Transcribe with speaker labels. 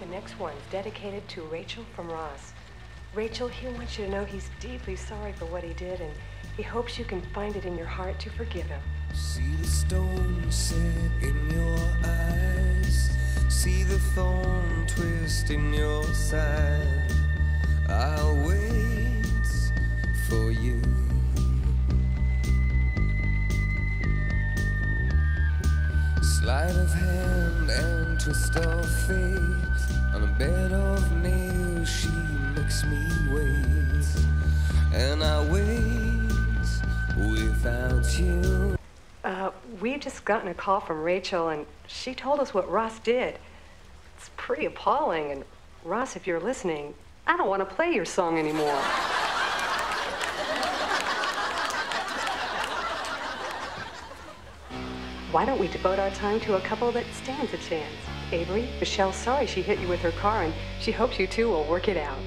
Speaker 1: The next one's dedicated to Rachel from Ross. Rachel, he wants you to know he's deeply sorry for what he did and he hopes you can find it in your heart to forgive him.
Speaker 2: See the stone set in your eyes. See the thorn twist in your side. Sleight of hand and twist of fate. On a bed of nails, she makes me wait. And I wait without you.
Speaker 1: Uh, we've just gotten a call from Rachel and she told us what Ross did. It's pretty appalling. And Ross, if you're listening, I don't want to play your song anymore. Why don't we devote our time to a couple that stands a chance? Avery, Michelle's sorry she hit you with her car, and she hopes you two will work it out.